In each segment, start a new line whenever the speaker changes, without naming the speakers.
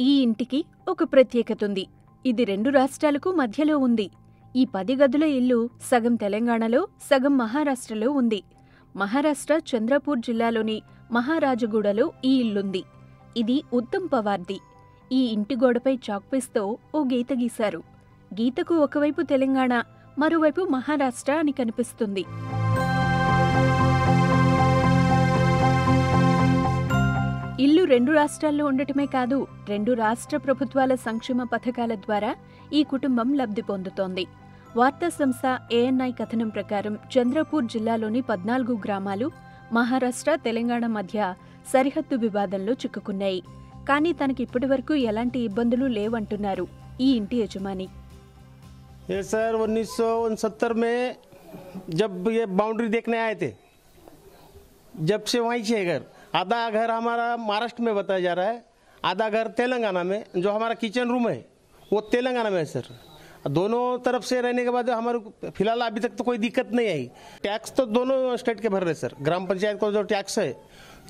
ఈ ఇంటికి ఒక ప్రత్యేకత ఉంది ఇది రెండు రాష్ట్రాలకు మధ్యలో ఉంది. ఈ పది గదుల ఇల్లు సగం తెలంగాణలో సగం మహారాష్ట్రలో ఉంది. మహారాష్ట్ర చంద్రపూర్ జిల్లాలోని మహారాజగూడలో ఈ ఇల్లుంది. ఇది ఉత్తమ్ పవార్ది. ఈ ఇంటి గోడపై చాక్పీస్తో ఓ గీత గీశారు. గీతకు ఒకవైపు తెలంగాణ మరోవైపు మహారాష్ట్ర అని కనిపిస్తుంది. రెండు రాష్ట్రాల్లో ఉండటమే కాదు రెండు రాష్ట్ర ప్రభుత్వాల సంక్షేమ పథకాల ద్వారా ఈ కుటుంబం లబ్ధి పొందుతోంది. వార్తా సంస్థ ఏఎన్ఐ కథనం ప్రకారం చంద్రపూర్ జిల్లాలోని పద్నాలుగు గ్రామాలు మహారాష్ట్ర తెలంగాణ మధ్య సరిహద్దు వివాదంలో చిక్కుకున్నాయి. కానీ తనకి ఇప్పటి వరకు ఎలాంటి ఇబ్బందులు లేవంటున్నారు ఈ ఇంటి యజమాని.
సార్ ఉన్నీస్ సో ఉన్సత్తర్ మే జబ్ బౌండరీ దగ్గర ఆయతే. జబ్ సే आधा घर हमारा महाराष्ट्र में बताया जा रहा है, आधा घर तेलंगाना में, जो हमारा किचन रूम है, वो तेलंगाना में है सर। दोनों तरफ़ से रहने के बाद हमारे फ़िलहाल अभी तक तो कोई दिक्कत नहीं आई। टैक्स तो दोनों स्टेट के भर रहे सर। ग्राम पंचायत का जो टैक्स है,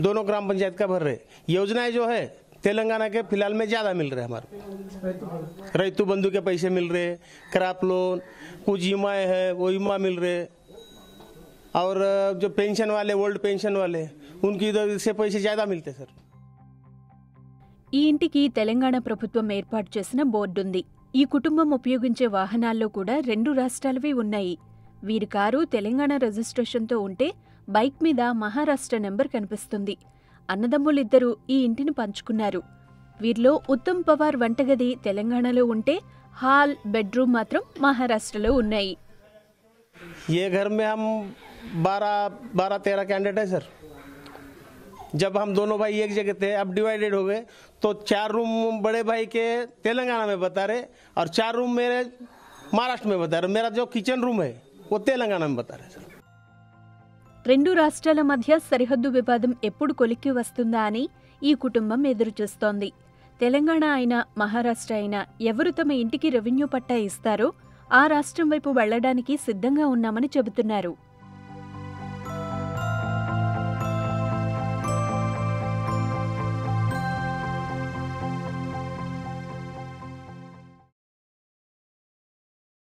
दोनों ग्राम पंचायत का भर रहे योजनाएँ जो है, तेलंगाना के फ़िलहाल में ज़्यादा मिल रहे हमारे। रैतु बंधु के पैसे मिल रहे क्रॉप लोन कुछ ईमाएँ है, वो ईमा मिल रहे और जो पेंशन वाले ओल्ड पेंशन वाले उनकी इधर से पैसे ज़्यादा मिलते सर
ఈ ఇంటికి తెలంగాణ ప్రభుత్వం ఏర్పాటు చేసిన బోర్డుంది ఈ కుటుంబం ఉపయోగించే వాహనాల్లో కూడా రెండు రాష్ట్రాలవి ఉన్నాయి వీరి కారు తెలంగాణ రిజిస్ట్రేషన్తో ఉంటే బైక్ మీద మహారాష్ట్ర నెంబర్ కనిపిస్తుంది అన్నదమ్ములిద్దరూ ఈ ఇంటిని పంచుకున్నారు వీరిలో ఉత్తమ్ పవార్ వంటగది తెలంగాణలో ఉంటే హాల్ బెడ్రూమ్ మాత్రం మహారాష్ట్రలో ఉన్నాయి
ये घर में हम बारह बारह तेरह कैंडिडेट है सर जब हम दोनों भाई एक जगह थे अब डिवाइडेड हो गए तो चार रूम बड़े भाई के तेलंगाना में बता रहे और चार रूम मेरे महाराष्ट्र में बता रहे मेरा जो किचन रूम है वो तेलंगाना में बता रहे सर
రెండు రాష్ట్రాల మధ్య సరిహద్దు వివాదం ఎప్పుడు కొలిక్కి వస్తుందా అని ఈ కుటుంబం ఎదురుచూస్తోంది తెలంగాణ అయినా మహారాష్ట్ర అయినా ఎవరు తమ ఇంటికి రెవెన్యూ పట్టా ఇస్తారో ఆ రాష్ట్రం వైపు వెళ్లడానికి సిద్ధంగా ఉన్నామని చెబుతున్నారు